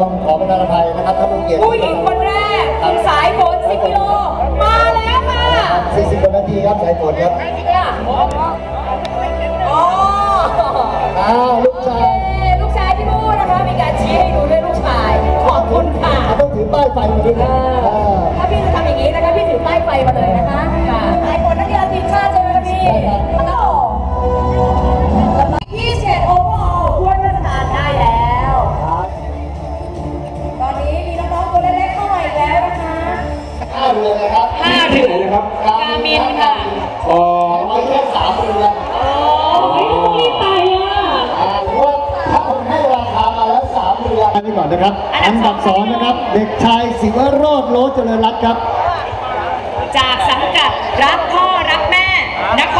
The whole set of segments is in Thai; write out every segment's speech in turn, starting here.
ของขอประทานอภัยนะครับท่านผู้เกียรติผู้หญิงคนแรกคือสายฝนสิกิโลมาแล้วค่ะ40กวิานาทีครับสายฝนครับอ้าวลูกชายลูกชายที่พูดนะคะมีการชี้ให้ดูด้วยลูกชายขอบคุณค่ะต้องถือป้ายไฟมาด้วยนะ ห้าเรือนนะครับห้าเรือนนะครับกามินค่ะอ๋อไม่แค่สามเรือนโอ้ยต้องรีบไปอะอ่าเพราะว่าถ้าคนให้ราคามาแล้วสามเรือนอันนี้ก่อนนะครับ อันดับสองนะครับ เด็กชายศิวโรธโลเจริญรัตน์ครับ จากสังกัดรักพ่อรักแม่นค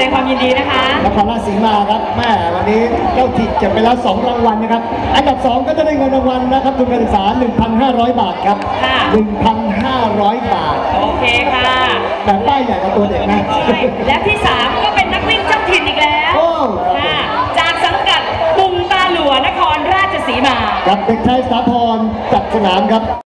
ดงความยินดีนะคะนครราชสีมาครับแม่วันนี้เจ้าถิ่นเก็บไปแล้ว 2 รางวัลนะครับ อันดับ 2 ก็จะได้เงินรางวัลนะครับทุนการศึกษา 1,500 บาทครับค่ะ1,500 บาท โอเคค่ะแต่ป้ายใหญ่กว่าตัวเด็กนะและที่ 3 ก็เป็นนักวิ่งเจ้าถิ่นอีกแล้วโอ้ค่ะจากสังกัดปุงตาหลวงนครราชสีมา กับเด็กชายสาพรจัดสนามครับ